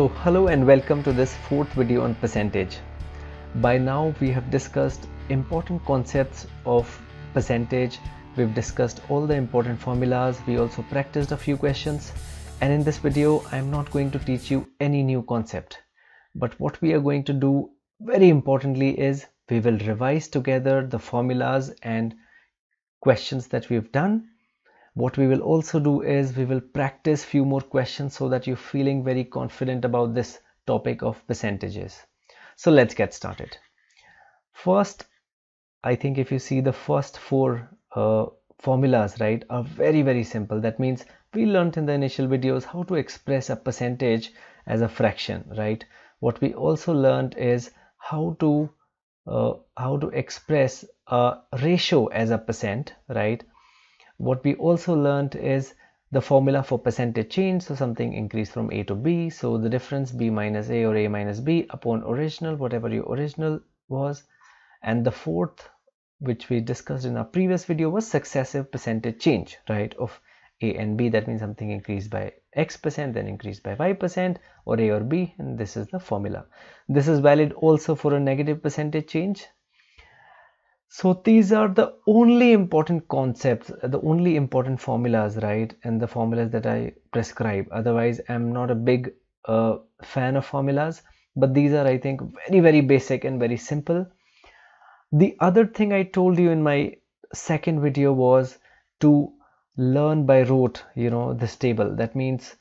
So hello and welcome to this fourth video on percentage. By now we have discussed important concepts of percentage. We've discussed all the important formulas. We also practiced a few questions. And in this video, I'm not going to teach you any new concept. But what we are going to do very importantly is we will revise together the formulas and questions that we've done what we will also do is we will practice few more questions so that you're feeling very confident about this topic of percentages. So let's get started. First i think if you see the first four uh, formulas right are very very simple. That means we learned in the initial videos how to express a percentage as a fraction right? What we also learned is how to uh, how to express a ratio as a percent right what we also learned is the formula for percentage change so something increased from a to b. So the difference b minus a or a minus b upon original whatever your original was. And the fourth which we discussed in our previous video was successive percentage change right of a and b. That means something increased by x percent then increased by y percent or a or b and this is the formula. This is valid also for a negative percentage change so these are the only important concepts the only important formulas right and the formulas that i prescribe. Otherwise i'm not a big uh, fan of formulas but these are i think very very basic and very simple. The other thing i told you in my second video was to learn by rote you know this table. That means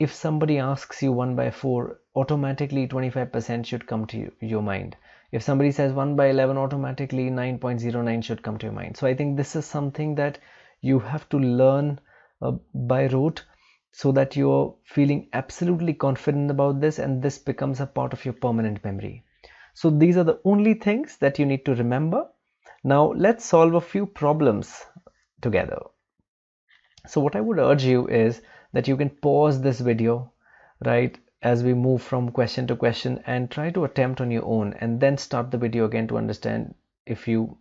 if somebody asks you 1 by 4 automatically 25% should come to you, your mind if somebody says 1 by 11 automatically 9.09 should come to your mind. So i think this is something that you have to learn uh, by rote so that you're feeling absolutely confident about this and this becomes a part of your permanent memory. So these are the only things that you need to remember. Now let's solve a few problems together. So what i would urge you is that you can pause this video right as we move from question to question and try to attempt on your own and then start the video again to understand if you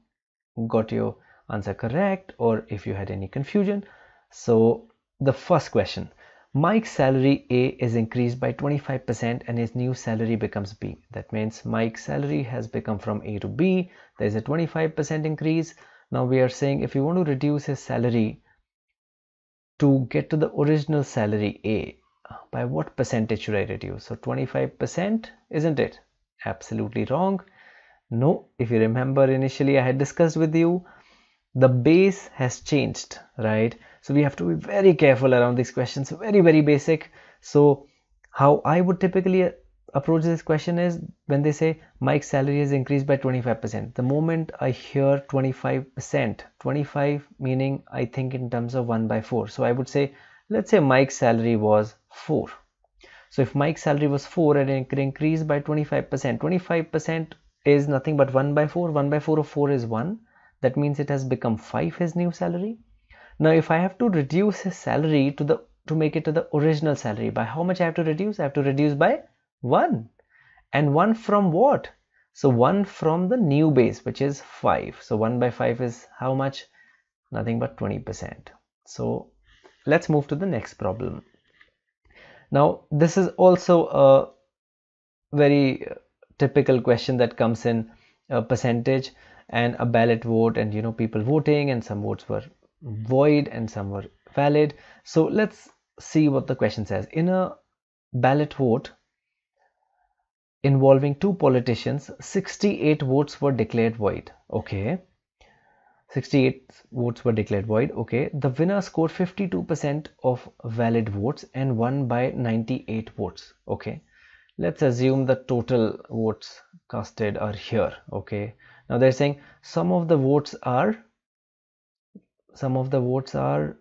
got your answer correct or if you had any confusion so the first question Mike's salary A is increased by 25% and his new salary becomes B. That means Mike's salary has become from A to B. There is a 25% increase. Now we are saying if you want to reduce his salary to get to the original salary A, by what percentage should I reduce? So 25%, isn't it? Absolutely wrong. No, if you remember initially I had discussed with you, the base has changed, right? So we have to be very careful around these questions, very, very basic. So how I would typically uh, approach this question is when they say Mike's salary has increased by 25%. The moment I hear 25%, 25 meaning I think in terms of 1 by 4. So I would say, let's say Mike's salary was 4 so if Mike's salary was 4 and it increased by 25% 25% is nothing but 1 by 4 1 by 4 of 4 is 1 that means it has become 5 his new salary. Now if I have to reduce his salary to the to make it to the original salary by how much I have to reduce? I have to reduce by 1 and 1 from what? So 1 from the new base which is 5 so 1 by 5 is how much? Nothing but 20% so let's move to the next problem now this is also a very typical question that comes in a percentage and a ballot vote and you know people voting and some votes were mm-hmm. void and some were valid. So let's see what the question says. In a ballot vote involving two politicians 68 votes were declared void. Okay 68 votes were declared void okay. The winner scored 52% of valid votes and won by 98 votes okay. Let's assume the total votes casted are here okay. Now they're saying some of the votes are some of the votes are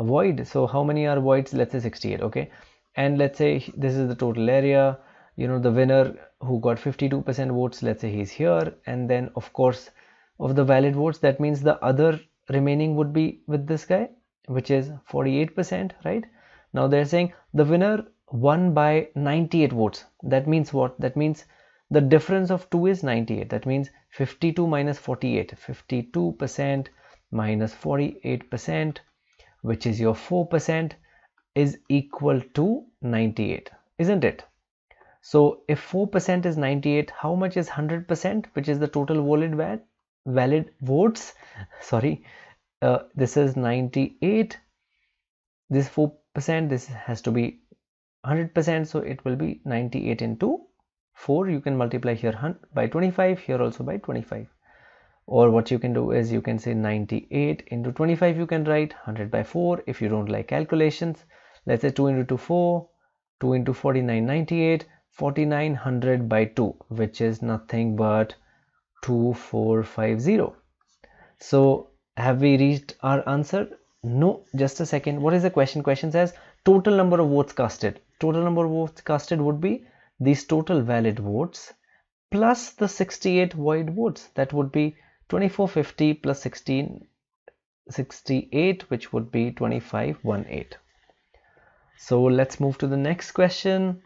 void. So how many are voids? Let's say 68 okay. And let's say this is the total area you know the winner who got 52% votes let's say he's here. And then of course of the valid votes that means the other remaining would be with this guy which is 48% right? Now they're saying the winner won by 98 votes. That means what? That means the difference of 2 is 98 that means 52 minus 48 52% minus 48% which is your 4% is equal to 98 isn't it? So if 4% is 98, how much is 100%, which is the total valid valid votes? Sorry, uh, this is 98. This 4%, this has to be 100%, so it will be 98 into 4. You can multiply here by 25, here also by 25. Or what you can do is you can say 98 into 25, you can write 100 by 4 if you don't like calculations. Let's say 2 into 2, 4, 2 into 49, 98 4900 by 2 which is nothing but 2450 so have we reached our answer? No just a second. What is the question? Question says total number of votes casted. Total number of votes casted would be these total valid votes plus the 68 void votes. That would be 2450 plus 16 68 which would be 2518 so let's move to the next question.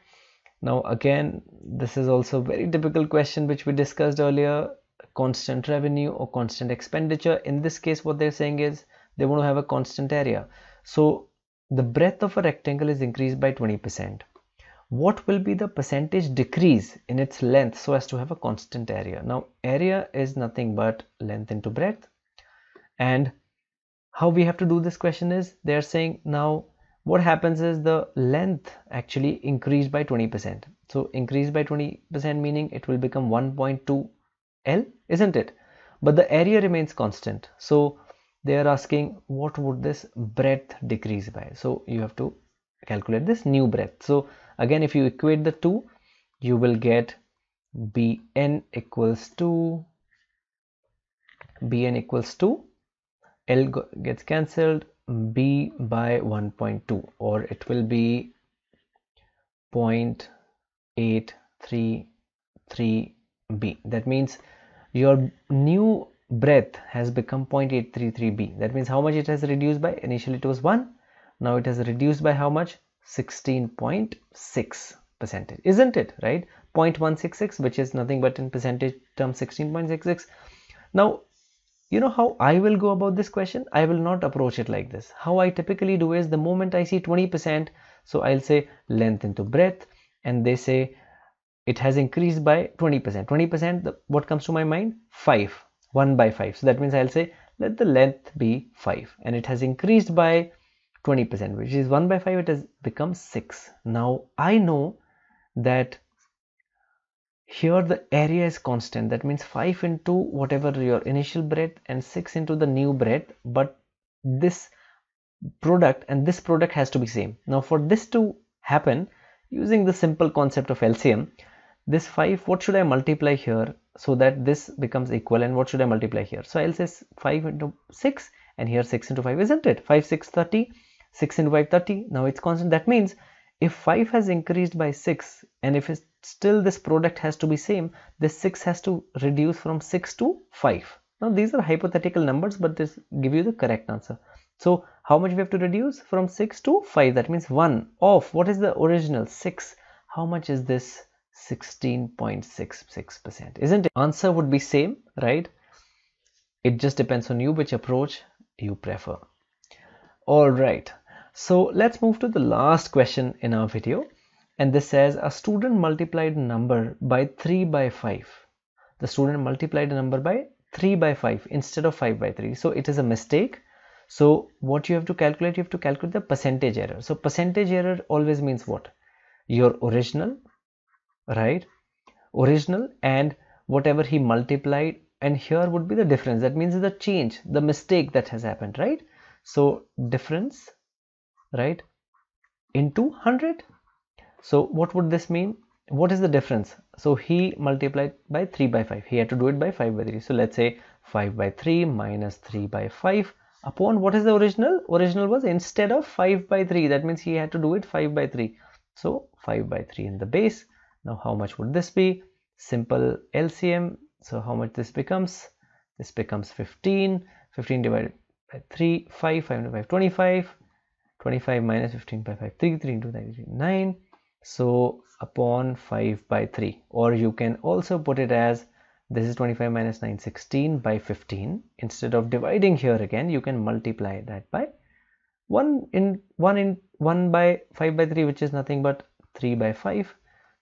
Now again this is also a very typical question which we discussed earlier constant revenue or constant expenditure. In this case what they're saying is they want to have a constant area. So the breadth of a rectangle is increased by 20% what will be the percentage decrease in its length so as to have a constant area? Now area is nothing but length into breadth. And how we have to do this question is they're saying now what happens is the length actually increased by 20%. So increased by 20% meaning it will become 1.2 L, isn't it? But the area remains constant. So they are asking what would this breadth decrease by? So you have to calculate this new breadth. So again, if you equate the two, you will get Bn equals to Bn equals to L gets cancelled b by 1.2 or it will be 0.833b that means your new breadth has become 0.833b that means how much it has reduced by? Initially it was 1 now it has reduced by how much? 16.6 percentage isn't it right? 0.166 which is nothing but in percentage terms 16.66 now you know how I will go about this question? I will not approach it like this. How I typically do is the moment I see 20%, so I'll say length into breadth and they say it has increased by 20%. 20%, what comes to my mind? 5, 1 by 5. So that means I'll say let the length be 5 and it has increased by 20% which is 1 by 5 it has become 6. Now I know that here the area is constant that means 5 into whatever your initial breadth and 6 into the new breadth but this product and this product has to be same now for this to happen using the simple concept of LCM this 5 what should I multiply here so that this becomes equal and what should I multiply here? So I'll say 5 into 6 and here 6 into 5 isn't it? 5 6 30 6 into 5 30 now it's constant. That means if 5 has increased by 6 and if still this product has to be same this 6 has to reduce from 6 to 5 now these are hypothetical numbers but this give you the correct answer. So how much we have to reduce? From 6 to 5 that means 1 of what is the original 6 how much is this 16.66 percent isn't it answer would be same right it just depends on you which approach you prefer all right so let's move to the last question in our video. And this says a student multiplied number by 3 by 5. The student multiplied a number by 3 by 5 instead of 5 by 3. So it is a mistake. So what you have to calculate, you have to calculate the percentage error. So percentage error always means what? Your original, right? Original and whatever he multiplied and here would be the difference. That means the change, the mistake that has happened, right? So difference right into 100 so what would this mean? What is the difference? So he multiplied by 3 by 5 he had to do it by 5 by 3 so let's say 5 by 3 minus 3 by 5 upon what is the original? Original was instead of 5 by 3 that means he had to do it 5 by 3 so 5 by 3 in the base now how much would this be? Simple LCM so how much this becomes? This becomes 15 15 divided by 3 5 5 5 25 25 minus 15 by 5 3 3 into 9 so upon 5 by 3 or you can also put it as this is 25 minus 9 16 by 15 instead of dividing here again you can multiply that by 1 in 1 in 1 by 5 by 3 which is nothing but 3 by 5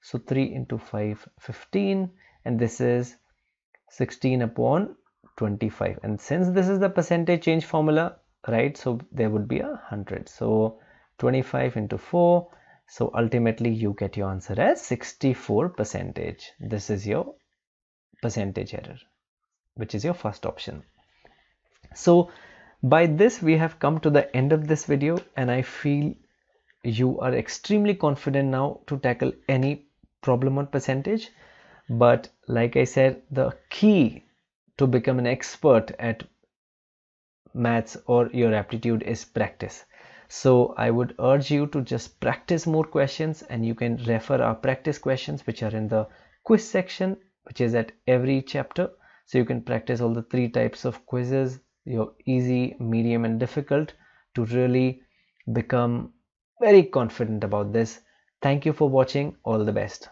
so 3 into 5 15 and this is 16 upon 25 and since this is the percentage change formula right so there would be a hundred. So 25 into 4 so ultimately you get your answer as 64 percentage. This is your percentage error which is your first option. So by this we have come to the end of this video. And I feel you are extremely confident now to tackle any problem on percentage. But like I said the key to become an expert at maths or your aptitude is practice. So I would urge you to just practice more questions and you can refer our practice questions which are in the quiz section which is at every chapter. So you can practice all the three types of quizzes your easy medium and difficult to really become very confident about this. Thank you for watching. All the best